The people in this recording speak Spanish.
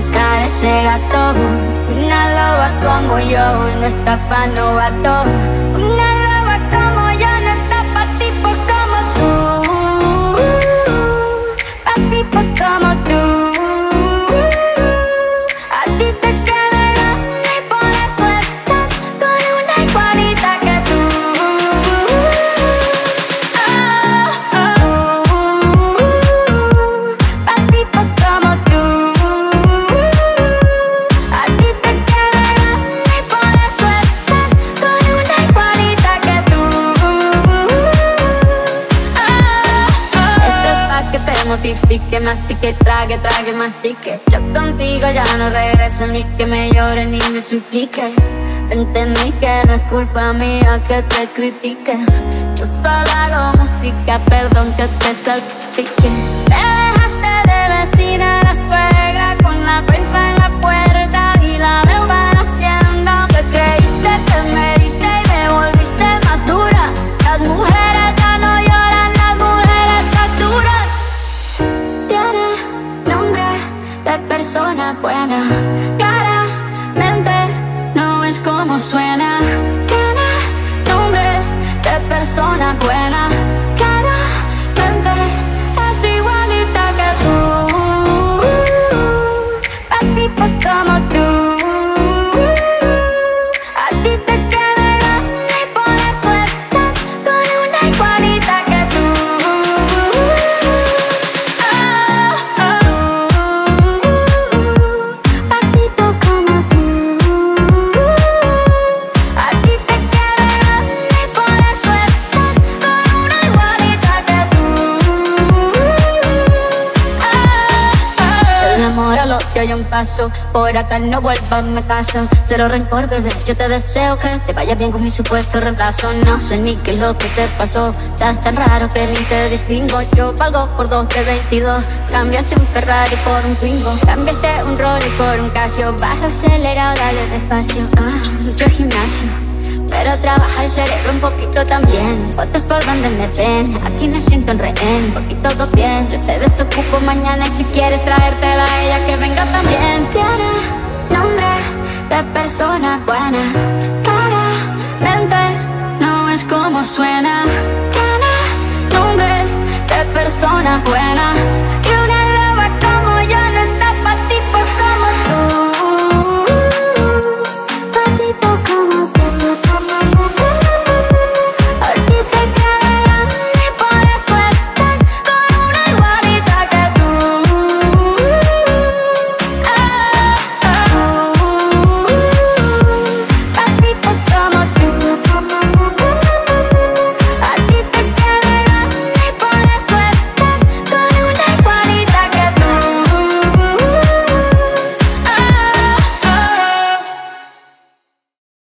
tocar ese gato. Una loba como yo no está pa' novato. Pa' que te mortifique, mastique, trague, trague, mastique. Yo contigo ya no regreso ni que me llore ni me suplique. Entendí que no es culpa mía que te critique. Yo solo hago música, perdón que te salpique. Como suena. Tiene nombre de persona buena. Amor al odio y un paso. Por acá no vuelvas, me caso Cero rencor, bebé Yo te deseo que te vaya bien con mi supuesto reemplazo. No sé ni qué es lo que te pasó. Estás tan raro que ni te distingo. Yo valgo por dos de 22 Cambiaste un Ferrari por un Twingo. Cambiaste un Rolex por un Casio. Vas acelerado, dale despacio. Ah, mucho gimnasio. Pero trabaja el cerebro un poquito también. Fotos por donde me ven. Aquí me siento en rehén. Porque todo bien Yo te desocupo mañana. Si quieres traértela a ella Que venga buena Claramente no es como suena. Tiene nombre de persona buena